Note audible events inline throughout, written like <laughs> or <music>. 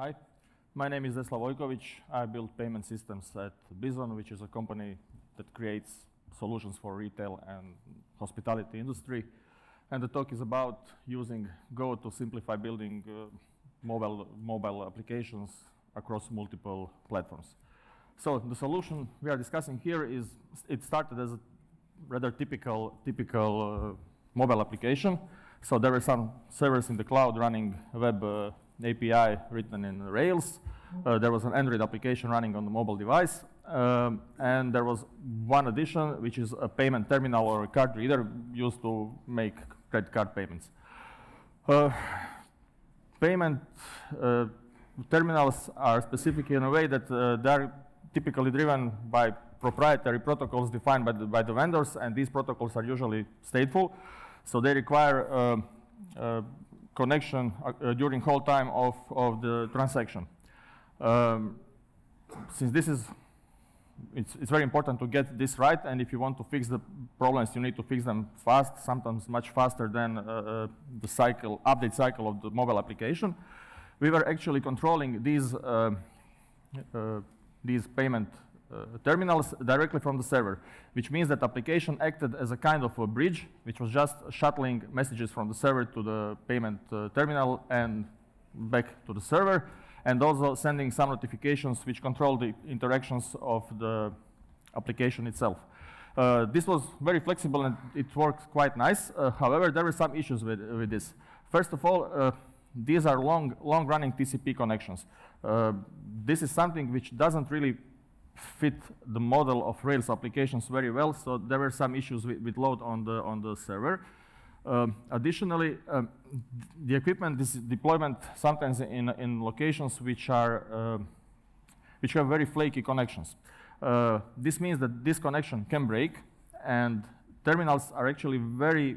Hi, my name is Zdeslav Vojković. I build payment systems at Bizon, which is a company that creates solutions for retail and hospitality industry. And the talk is about using Go to simplify building uh, mobile, mobile applications across multiple platforms. So the solution we are discussing here is, it started as a rather typical, typical uh, mobile application. So there were some servers in the cloud running web uh, API written in Rails. Uh, there was an Android application running on the mobile device. Um, and there was one addition, which is a payment terminal or a card reader used to make credit card payments. Uh, payment uh, terminals are specific in a way that uh, they're typically driven by proprietary protocols defined by the, by the vendors, and these protocols are usually stateful. So they require uh, uh, connection uh, during whole time of, of the transaction. Um, since this is, it's, it's very important to get this right, and if you want to fix the problems, you need to fix them fast, sometimes much faster than uh, uh, the cycle, update cycle of the mobile application. We were actually controlling these, uh, uh, these payment uh, terminals directly from the server, which means that application acted as a kind of a bridge, which was just shuttling messages from the server to the payment uh, terminal and back to the server, and also sending some notifications which control the interactions of the application itself. Uh, this was very flexible and it worked quite nice. Uh, however, there were some issues with, with this. First of all, uh, these are long, long-running TCP connections. Uh, this is something which doesn't really fit the model of Rails applications very well, so there were some issues with, with load on the, on the server. Um, additionally, um, the equipment is deployment sometimes in, in locations which are uh, which have very flaky connections. Uh, this means that this connection can break, and terminals are actually very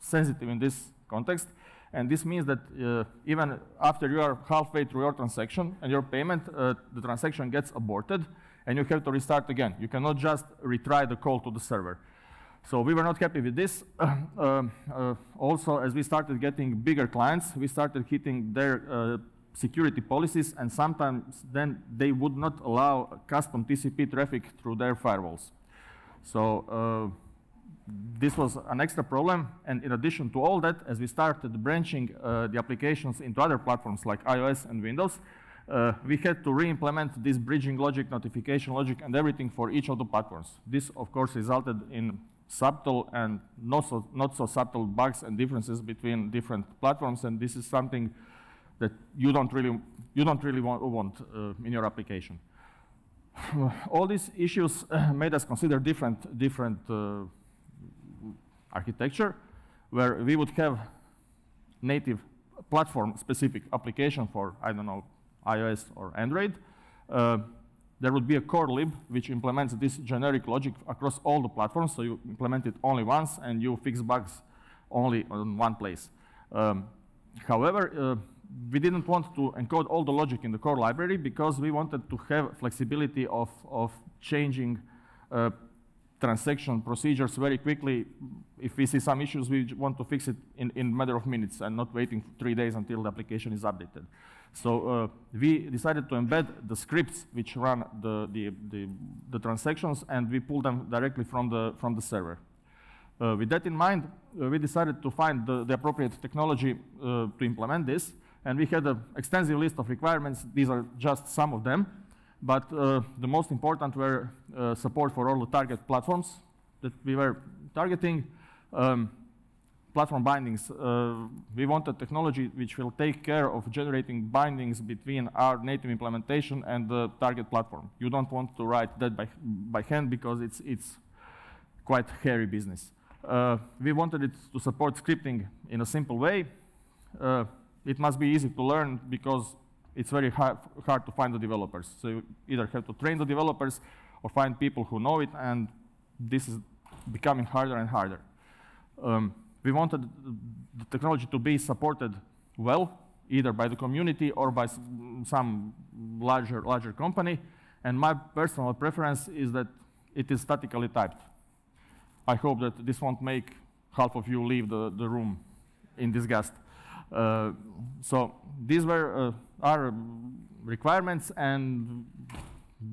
sensitive in this context. And this means that uh, even after you are halfway through your transaction and your payment, uh, the transaction gets aborted, and you have to restart again. You cannot just retry the call to the server. So we were not happy with this. <clears throat> uh, uh, also, as we started getting bigger clients, we started hitting their uh, security policies, and sometimes then they would not allow custom TCP traffic through their firewalls. So uh, this was an extra problem, and in addition to all that, as we started branching uh, the applications into other platforms like iOS and Windows, uh, we had to re-implement this bridging logic, notification logic, and everything for each of the platforms. This, of course, resulted in subtle and not so, not so subtle bugs and differences between different platforms, and this is something that you don't really, you don't really want, want uh, in your application. <sighs> All these issues uh, made us consider different, different uh, architecture, where we would have native platform-specific application for, I don't know, iOS or Android. Uh, there would be a core lib which implements this generic logic across all the platforms. So you implement it only once and you fix bugs only on one place. Um, however, uh, we didn't want to encode all the logic in the core library because we wanted to have flexibility of, of changing uh, transaction procedures very quickly. If we see some issues, we want to fix it in, a matter of minutes and not waiting three days until the application is updated. So uh, we decided to embed the scripts which run the, the, the, the, transactions, and we pull them directly from the, from the server. Uh, with that in mind, uh, we decided to find the, the appropriate technology uh, to implement this, and we had an extensive list of requirements. These are just some of them, but uh, the most important were uh, support for all the target platforms that we were targeting, um, platform bindings. Uh, we want a technology which will take care of generating bindings between our native implementation and the target platform. You don't want to write that by, by hand because it's, it's quite hairy business. Uh, we wanted it to support scripting in a simple way. Uh, it must be easy to learn because it's very hard, hard to find the developers. So you either have to train the developers or find people who know it, and this is becoming harder and harder. Um, we wanted the technology to be supported well, either by the community or by some larger, larger company. And my personal preference is that it is statically typed. I hope that this won't make half of you leave the, the room in disgust. Uh, so these were uh, our requirements, and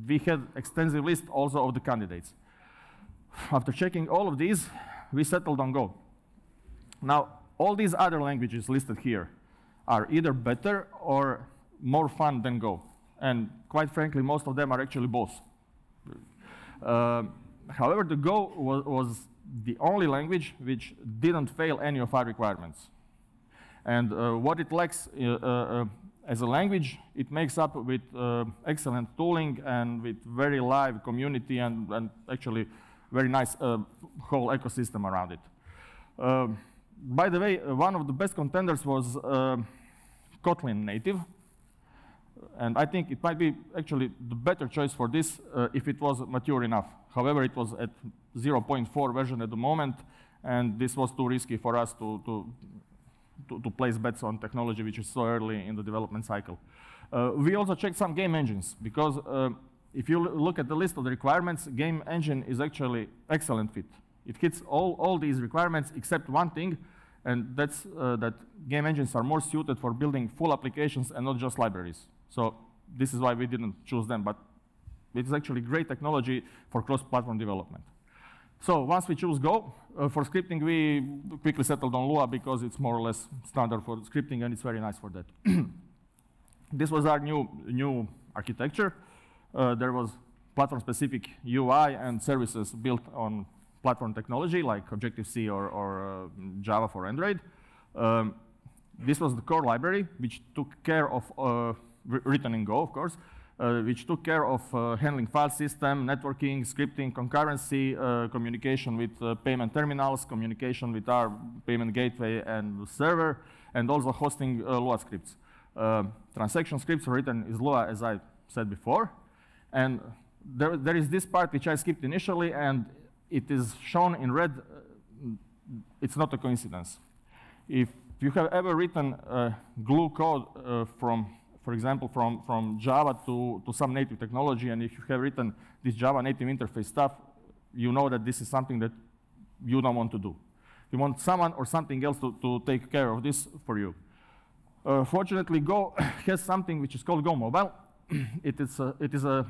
we had extensive list also of the candidates. After checking all of these, we settled on Go. Now, all these other languages listed here are either better or more fun than Go. And quite frankly, most of them are actually both. Uh, however, the Go was, was, the only language which didn't fail any of our requirements. And uh, what it lacks uh, uh as a language, it makes up with uh, excellent tooling and with very live community and, and actually very nice uh, whole ecosystem around it. Um, by the way, one of the best contenders was Kotlin native. And I think it might be actually the better choice for this uh, if it was mature enough. However, it was at 0.4 version at the moment, and this was too risky for us to, to, to, to place bets on technology which is so early in the development cycle. Uh, we also checked some game engines, because uh, if you look at the list of the requirements, game engine is actually excellent fit. It hits all, all these requirements except one thing, and that's uh, that game engines are more suited for building full applications and not just libraries. So this is why we didn't choose them, but it is actually great technology for cross-platform development. So once we choose Go, uh, for scripting, we quickly settled on Lua because it's more or less standard for scripting, and it's very nice for that. <clears throat> this was our new, new architecture. Uh, there was platform-specific UI and services built on platform technology like Objective-C or, or uh, Java for Android. Um, this was the core library, which took care of, uh, written in Go, of course, uh, which took care of uh, handling file system, networking, scripting, concurrency, uh, communication with uh, payment terminals, communication with our payment gateway and server, and also hosting Lua scripts. transaction scripts written is Lua, as I said before. And there, there is this part which I skipped initially, and it is shown in red, uh, it's not a coincidence. If you have ever written glue code uh, from, for example, from, from Java to, to some native technology, and if you have written this Java native interface stuff, you know that this is something that you don't want to do. You want someone or something else to, to take care of this for you. Uh, fortunately, Go <coughs> has something which is called Go Mobile. <coughs> it, is a, it is a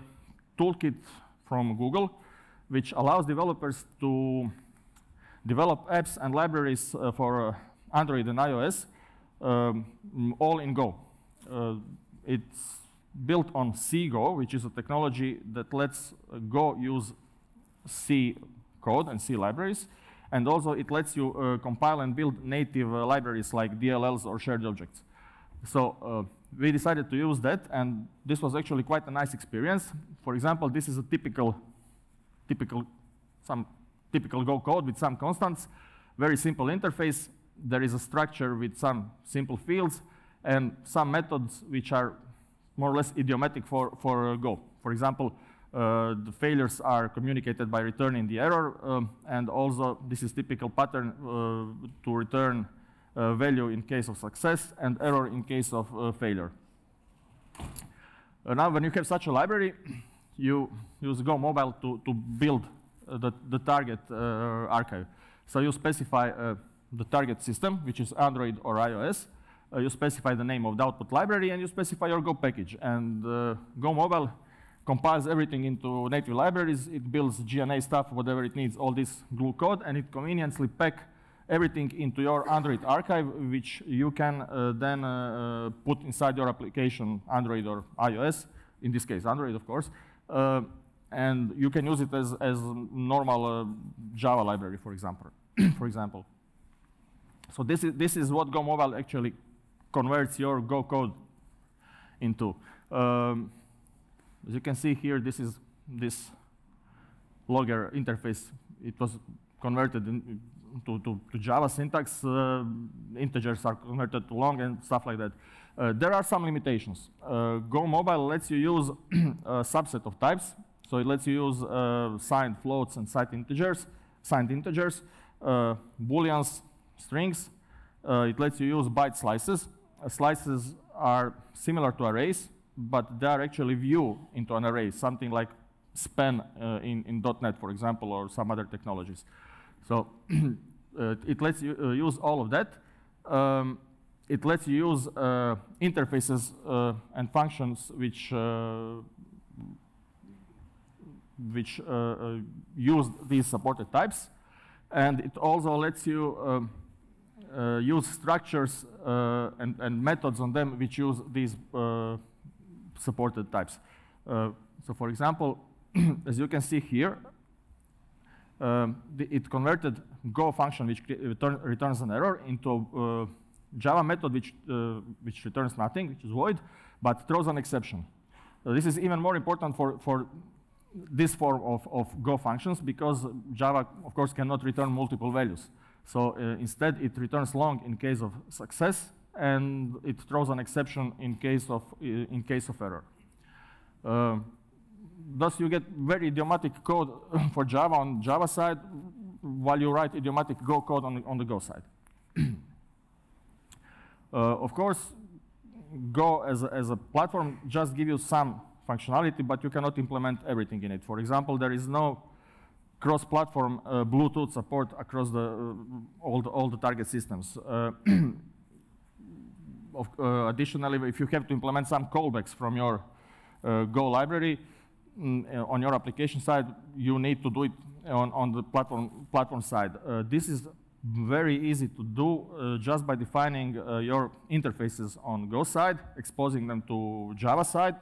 toolkit from Google which allows developers to develop apps and libraries uh, for uh, Android and iOS, um, all in Go. Uh, it's built on CGO, which is a technology that lets Go use C code and C libraries, and also it lets you uh, compile and build native uh, libraries like DLLs or shared objects. So uh, we decided to use that, and this was actually quite a nice experience. For example, this is a typical typical, some typical Go code with some constants, very simple interface. There is a structure with some simple fields and some methods which are more or less idiomatic for, for Go. For example, uh, the failures are communicated by returning the error, um, and also this is typical pattern uh, to return uh, value in case of success and error in case of uh, failure. Uh, now, when you have such a library, you use Go Mobile to, to build uh, the, the target uh, archive. So you specify uh, the target system, which is Android or iOS. you specify the name of the output library, and you specify your Go package. And Go Mobile compiles everything into native libraries. It builds JNI stuff, whatever it needs, all this glue code, and it conveniently pack everything into your Android archive, which you can uh, then uh, put inside your application, Android or iOS, in this case, Android, of course, and you can use it as, as normal uh, Java library, for example. <clears throat> for example. So this is, this is what Go Mobile actually converts your Go code into. Um, as you can see here, this is this logger interface. It was converted in, to, to, to, Java syntax. Uh, integers are converted to long and stuff like that. Uh, there are some limitations. Uh, Go Mobile lets you use a <clears throat> subset of types. So it lets you use uh, signed floats and signed integers, signed integers, uh, booleans, strings. Uh, it lets you use byte slices. Uh, slices are similar to arrays, but they are actually view into an array, something like span in, in .NET, for example, or some other technologies. So <clears throat> it lets you use all of that. Um, it lets you use uh, interfaces uh, and functions which uh, which use these supported types. And it also lets you um, uh, use structures uh, and, and, methods on them which use these uh, supported types. so for example, <clears throat> as you can see here, um, the, it converted Go function which return, returns an error into Java method which, uh, which returns nothing, which is void, but throws an exception. This is even more important for, for this form of, of Go functions because Java, of course, cannot return multiple values. So uh, instead, it returns long in case of success, and it throws an exception in case of, uh, in case of error. Uh, thus, you get very idiomatic code <coughs> for Java on Java side, while you write idiomatic Go code on on the Go side. <coughs> Uh, of course, Go as a, as a platform just give you some functionality, but you cannot implement everything in it. For example, there is no cross-platform uh, Bluetooth support across the, uh, all, the, all the target systems. Uh, <clears throat> of, uh, additionally, if you have to implement some callbacks from your uh, Go library mm, on your application side, you need to do it on, on the platform, platform side. this is very easy to do uh, just by defining uh, your interfaces on Go side, exposing them to Java side,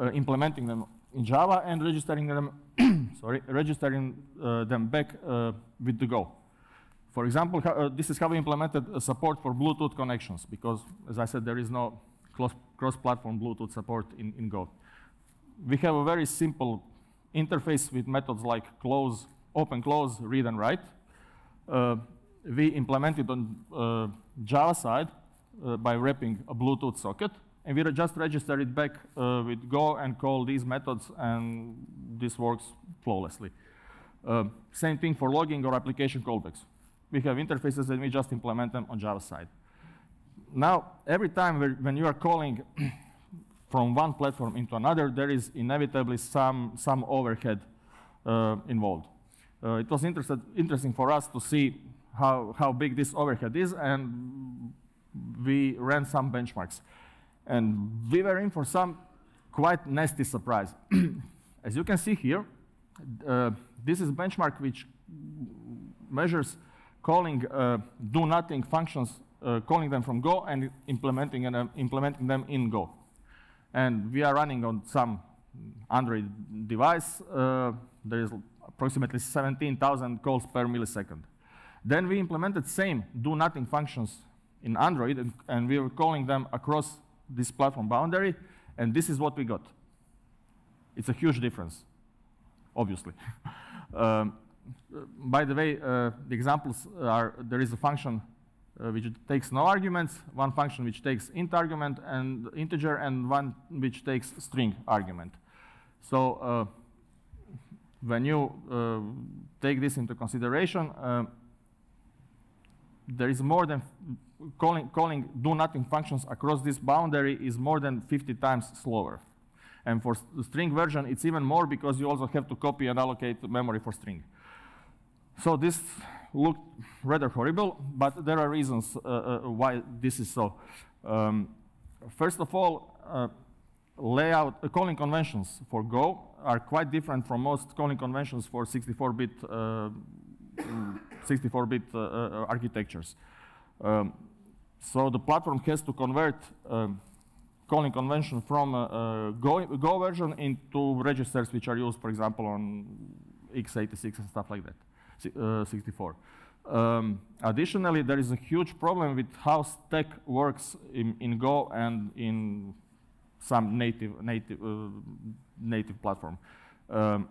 uh, implementing them in Java, and registering them, <coughs> sorry, registering uh, them back uh, with the Go. For example, uh, this is how we implemented support for Bluetooth connections, because, as I said, there is no cross-platform Bluetooth support in, in Go. We have a very simple interface with methods like close, open, close, read, and write we implemented on uh, Java side uh, by wrapping a Bluetooth socket, and we just register it back with Go and call these methods, and this works flawlessly. same thing for logging or application callbacks. We have interfaces and we just implement them on Java side. Now, every time when you are calling <clears throat> from one platform into another, there is inevitably some, some overhead uh, involved. Uh, it was interesting for us to see how, how big this overhead is, and we ran some benchmarks. And we were in for some quite nasty surprise. <clears throat> As you can see here, uh, this is a benchmark which measures calling uh, do nothing functions, uh, calling them from Go and implementing, and, uh, implementing them in Go. And we are running on some Android device. Uh, there is approximately 17,000 calls per millisecond. Then we implemented same do nothing functions in Android, and, and, we were calling them across this platform boundary, and this is what we got. It's a huge difference, obviously. <laughs> um, by the way, uh, the examples are, there is a function uh, which takes no arguments, one function which takes int argument and integer, and one which takes string argument. So uh, when you uh, take this into consideration, uh, there is more than calling, calling do nothing functions across this boundary is more than 50 times slower. And for the string version, it's even more because you also have to copy and allocate memory for string. So this looked rather horrible, but there are reasons uh, uh, why this is so. Um, first of all, uh, layout, uh, calling conventions for Go are quite different from most calling conventions for 64-bit 64-bit uh, uh, uh, architectures. Um, so the platform has to convert um, calling convention from a, Go, Go, version into registers which are used, for example, on x86 and stuff like that, 64. Um, additionally, there is a huge problem with how stack works in, in Go and in some native, native, uh, native platform. Um,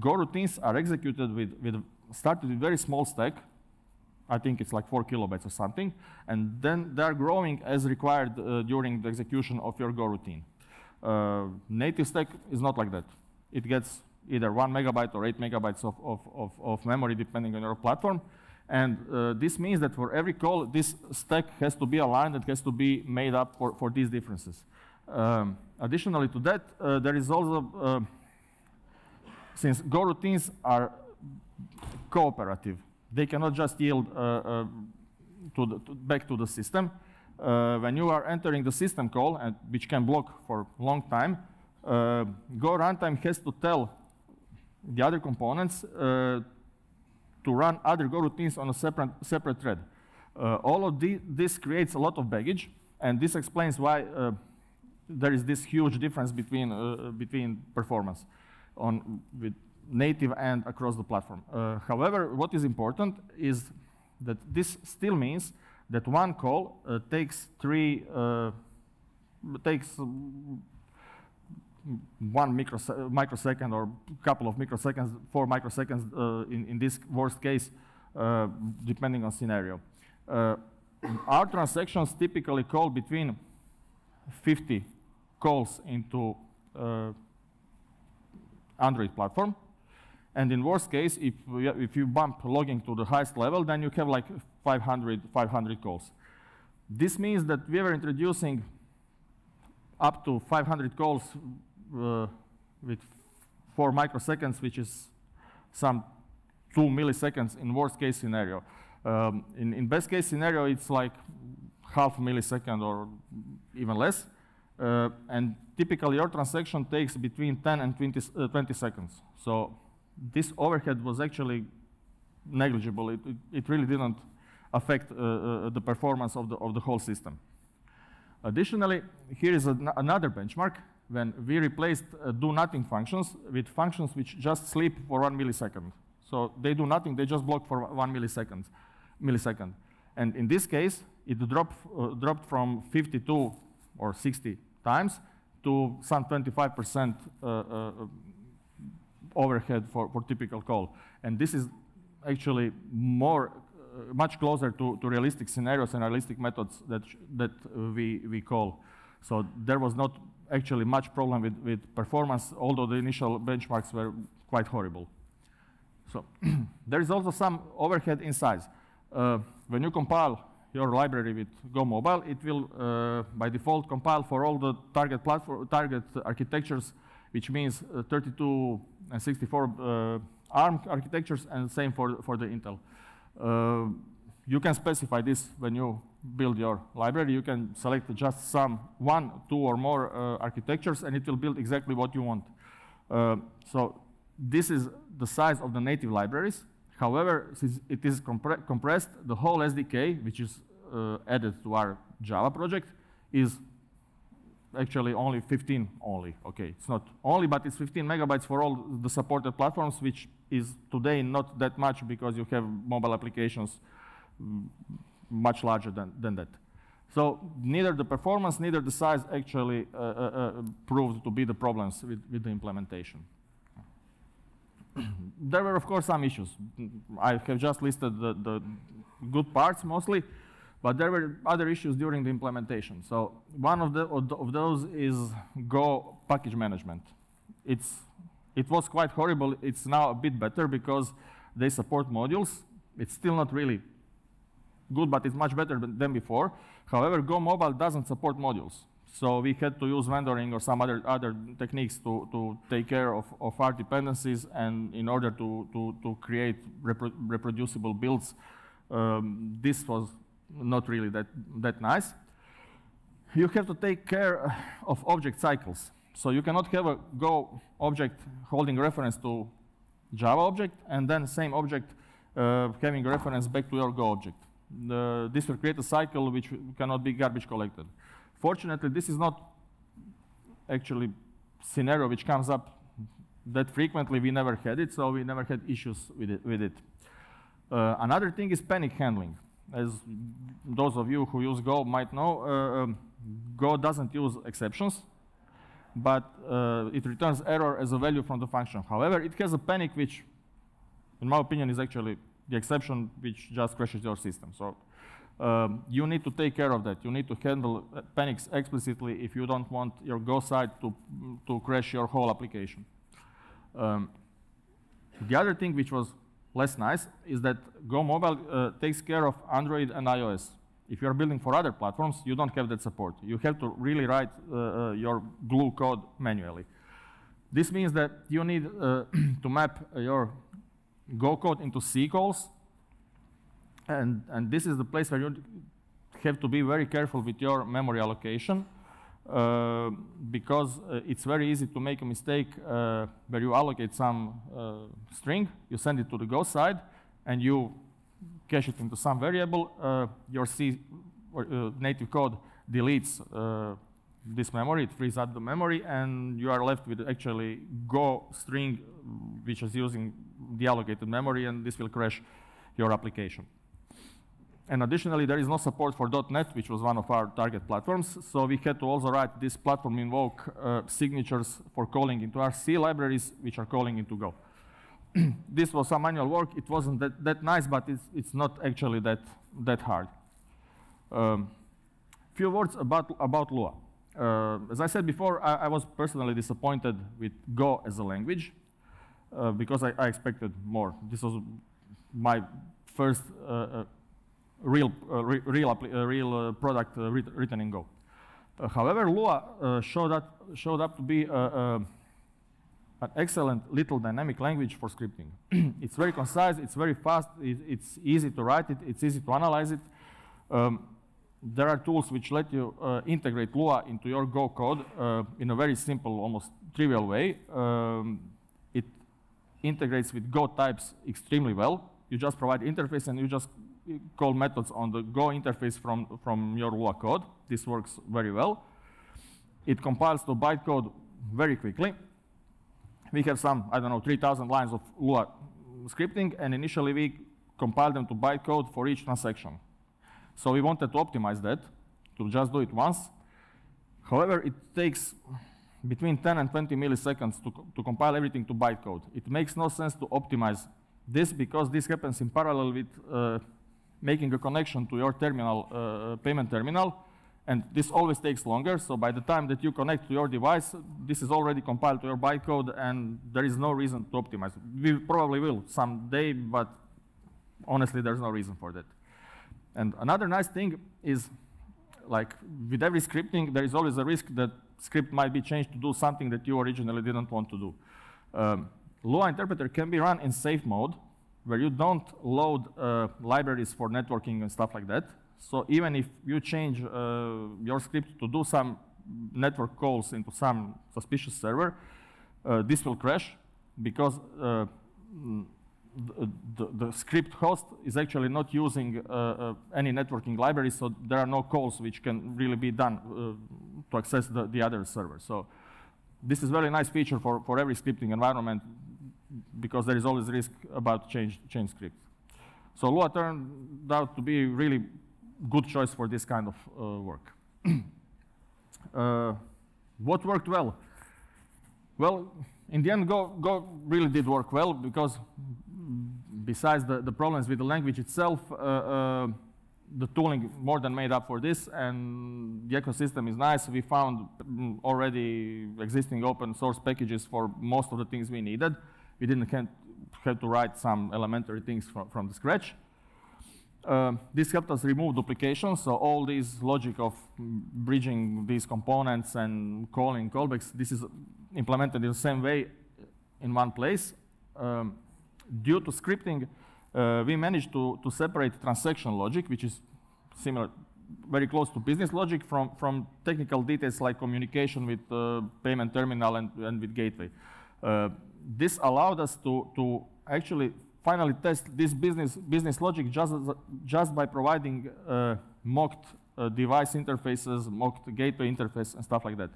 Go routines are executed with, with started with very small stack. I think it's like four kilobytes or something. And then they're growing as required uh, during the execution of your Go routine. Uh, native stack is not like that. It gets either one megabyte or eight megabytes of, of, of, of memory depending on your platform. And uh, this means that for every call, this stack has to be aligned, it has to be made up for, for these differences. Um, additionally to that, uh, there is also, uh, since Go routines are cooperative, they cannot just yield uh, uh, to the, to back to the system. uh, when you are entering the system call, and which can block for a long time, uh, Go runtime has to tell the other components to run other Go routines on a separate, separate thread. All of the, this creates a lot of baggage, and this explains why there is this huge difference between, uh, between performance on, with native and across the platform. Uh, however, what is important is that this still means that one call uh, takes three, uh, takes one microse microsecond or couple of microseconds, four microseconds uh, in, in this worst case, uh, depending on scenario. Uh, our transactions typically call between 50 calls into Android platform. And in worst case, if, if you bump logging to the highest level, then you have like 500, 500 calls. This means that we were introducing up to 500 calls uh, with 4 microseconds, which is some 2 milliseconds in worst case scenario. Um, in, in best case scenario, it's like half millisecond or even less. Uh, and typically your transaction takes between 10 and 20, uh, 20 seconds. So this overhead was actually negligible. It, it, it really didn't affect uh, uh, the performance of the, of the whole system. Additionally, here is an another benchmark when we replaced uh, do nothing functions with functions which just sleep for one millisecond. So they do nothing, they just block for one millisecond. millisecond. And in this case, it drop, uh, dropped from 52 or 60 times to some 25% uh, uh, overhead for, for typical call. And this is actually more, uh, much closer to, to realistic scenarios and realistic methods that, that we, we call. So there was not actually much problem with, with performance, although the initial benchmarks were quite horrible. So <clears throat> there is also some overhead in size. Uh, when you compile your library with Go Mobile, it will uh, by default compile for all the target platform, target architectures, which means uh, 32 and 64 uh, ARM architectures, and same for for the Intel. Uh, you can specify this when you build your library. You can select just some one, two, or more architectures, and it will build exactly what you want. So this is the size of the native libraries. However, since it is compre compressed, the whole SDK, which is added to our Java project, is actually only 15 only. Okay, it's not only, but it's 15 megabytes for all the supported platforms, which is today not that much because you have mobile applications mm, much larger than, than that. So neither the performance, neither the size actually uh, uh, uh, proved to be the problems with, with the implementation. there were, of course, some issues. I have just listed the, the good parts mostly, but there were other issues during the implementation. So one of, the, of those is Go package management. It's, it was quite horrible. It's now a bit better because they support modules. It's still not really good, but it's much better than before. However, Go Mobile doesn't support modules. So we had to use vendoring or some other, other techniques to, to take care of, of our dependencies and in order to, to, to create repro reproducible builds, um, this was not really that, that nice. You have to take care of object cycles. So you cannot have a Go object holding reference to Java object and then same object uh, having reference back to your Go object the, this will create a cycle which cannot be garbage collected. Fortunately, this is not actually scenario which comes up that frequently. We never had it, so we never had issues with it. With it. Uh, another thing is panic handling. As those of you who use Go might know, uh, um, Go doesn't use exceptions, but uh, it returns error as a value from the function. However, it has a panic which, in my opinion, is actually the exception which just crashes your system. So um, you need to take care of that. You need to handle panics explicitly if you don't want your Go site to, to crash your whole application. Um, the other thing which was less nice is that Go Mobile uh, takes care of Android and iOS. If you're building for other platforms, you don't have that support. You have to really write uh, uh, your glue code manually. This means that you need uh, <clears throat> to map your Go code into C calls. And, and this is the place where you have to be very careful with your memory allocation uh, because uh, it's very easy to make a mistake uh, where you allocate some uh, string, you send it to the Go side, and you cache it into some variable. Uh, your C or, native code deletes this memory, it frees up the memory, and you are left with actually Go string, which is using the allocated memory, and this will crash your application. And additionally, there is no support for .NET, which was one of our target platforms. So we had to also write this platform invoke uh, signatures for calling into our C libraries, which are calling into Go. <clears throat> this was some manual work. It wasn't that, that nice, but it's, it's not actually that, that hard. Um, few words about, about Lua. Uh, as I said before, I, I, was personally disappointed with Go as a language uh, because I, I, expected more. This was my first uh, uh real, uh, re real, uh, real product written in Go. however, Lua showed, up, showed up to be an excellent little dynamic language for scripting. <clears throat> it's very concise, it's very fast, it, it's easy to write it, it's easy to analyze it. Um, there are tools which let you uh, integrate Lua into your Go code uh, in a very simple, almost trivial way. Um, it integrates with Go types extremely well. You just provide interface and you just call methods on the Go interface from, from your Lua code. This works very well. It compiles to bytecode very quickly. We have some, I don't know, 3,000 lines of Lua scripting, and initially we compiled them to bytecode for each transaction. So we wanted to optimize that, to just do it once. However, it takes between 10 and 20 milliseconds to, to compile everything to bytecode. It makes no sense to optimize this because this happens in parallel with uh, making a connection to your terminal, uh, payment terminal, and this always takes longer. So by the time that you connect to your device, this is already compiled to your bytecode, and there is no reason to optimize. We probably will someday, but honestly, there's no reason for that. And another nice thing is, like with every scripting, there is always a risk that script might be changed to do something that you originally didn't want to do. Um, Lua interpreter can be run in safe mode, where you don't load uh, libraries for networking and stuff like that. So even if you change uh, your script to do some network calls into some suspicious server, uh, this will crash because uh, the, the, script host is actually not using uh, uh, any networking library, so there are no calls which can really be done to access the, the other server. So this is a very nice feature for, for every scripting environment because there is always risk about change, change scripts. So Lua turned out to be really good choice for this kind of uh, work. <clears throat> uh, what worked well? Well, in the end, Go, Go really did work well because besides the, the problems with the language itself, uh, uh, the tooling more than made up for this, and the ecosystem is nice. We found already existing open source packages for most of the things we needed. We didn't have to write some elementary things from, from the scratch. Uh, this helped us remove duplication, so all this logic of bridging these components and calling callbacks, this is implemented in the same way in one place. Um, due to scripting, uh, we managed to, to separate transaction logic, which is similar, very close to business logic, from, from technical details like communication with uh, payment terminal and, and with gateway. Uh, this allowed us to, to actually finally test this business, business logic just, just by providing uh, mocked uh, device interfaces, mocked gateway interface, and stuff like that.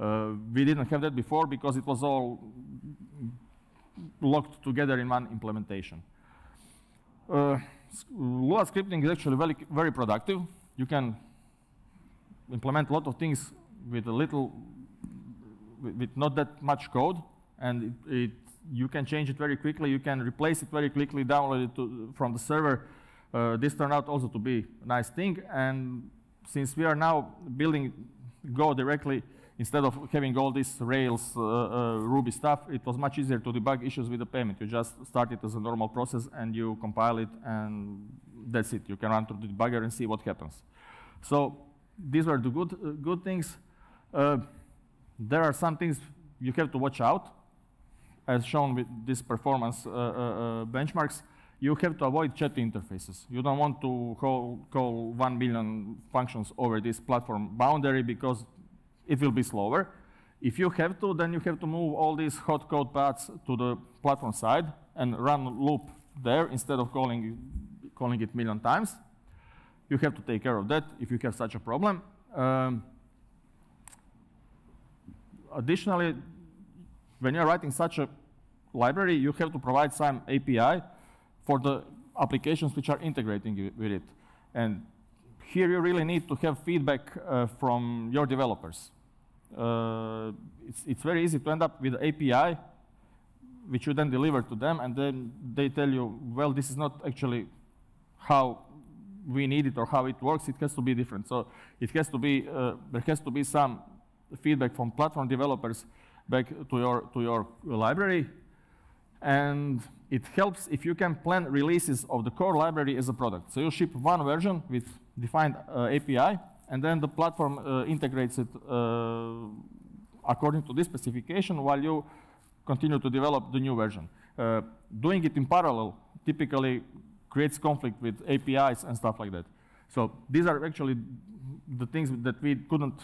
Uh, we didn't have that before because it was all locked together in one implementation. Uh, Lua scripting is actually very, very productive. You can implement a lot of things with a little, with, with not that much code, and it, it, you can change it very quickly. You can replace it very quickly, download it to, from the server. Uh, this turned out also to be a nice thing. And since we are now building Go directly instead of having all this Rails, uh, uh, Ruby stuff, it was much easier to debug issues with the payment. You just start it as a normal process and you compile it and that's it. You can run to the debugger and see what happens. So these were the good, uh, good things. Uh, there are some things you have to watch out, as shown with these performance uh, uh, benchmarks. you have to avoid chat interfaces. You don't want to call, call 1 million functions over this platform boundary because it will be slower. If you have to, then you have to move all these hot code paths to the platform side and run a loop there instead of calling, calling it million times. You have to take care of that if you have such a problem. Um, additionally, when you're writing such a library, you have to provide some API for the applications which are integrating with it. And here you really need to have feedback uh, from your developers. Uh, it's, it's very easy to end up with API, which you then deliver to them, and then they tell you, well, this is not actually how we need it or how it works. It has to be different. So it has to be, uh, there has to be some feedback from platform developers back to your, to your library. And it helps if you can plan releases of the core library as a product. So you ship one version with defined uh, API, and then the platform uh, integrates it uh, according to this specification while you continue to develop the new version. Uh, doing it in parallel typically creates conflict with APIs and stuff like that. So these are actually the things that we couldn't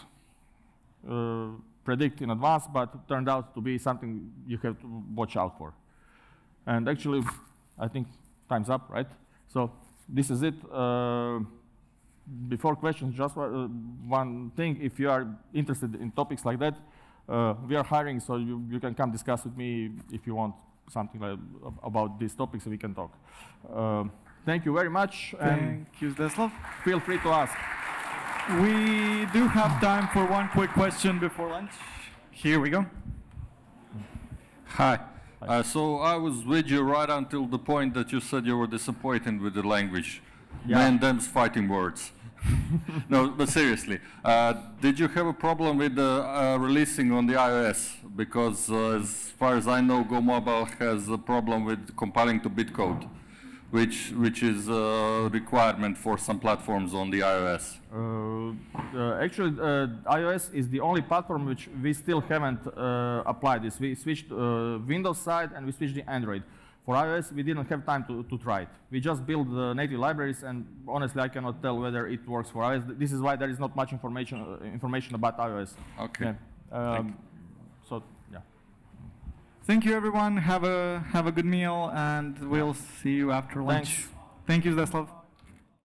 uh, predict in advance, but turned out to be something you have to watch out for. And actually, I think time's up, right? So this is it. Uh, before questions, just uh, one thing. If you are interested in topics like that, uh, we are hiring, so you, you can come discuss with me if you want something like about these topics, we can talk. Uh, thank you very much. Thank you, Zdeslav. Feel free to ask. We do have time for one quick question before lunch. Here we go. Hi. Uh, so I was with you right until the point that you said you were disappointed with the language. Yeah. Man, them's fighting words. <laughs> no, but seriously, uh, did you have a problem with the uh, releasing on the iOS? Because uh, as far as I know, Go Mobile has a problem with compiling to bitcode which which is a requirement for some platforms on the iOS? Uh, uh, actually, uh, iOS is the only platform which we still haven't uh, applied this. We switched uh, Windows side and we switched the Android. For iOS, we didn't have time to, to try it. We just built the native libraries, and honestly, I cannot tell whether it works for iOS. This is why there is not much information uh, information about iOS. Okay. Yeah. Um, Thank you, everyone. Have a have a good meal, and we'll see you after lunch. Thanks. Thank you, Zdeslav.